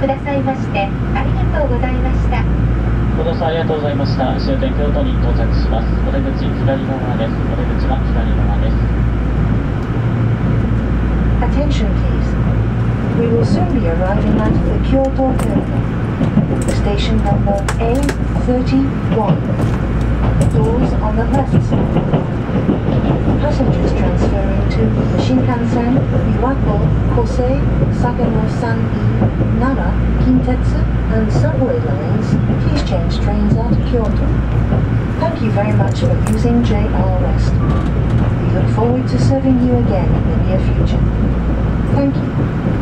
くださいましてありがとうございましたご乗車ありがとうございました終点京都に到着しますお出口左側ですお出口は左側です Attention please. We will soon be arriving at the Kyoto terminal. Station number A31. Doors on the left side. Passengers transferring to Shinkansen, Iwako, Kosei, Sagamo San-i, Nara, Kintetsu, and subway lines, please change trains at Kyoto. Thank you very much for using JR West. We look forward to serving you again in the near future. Thank you.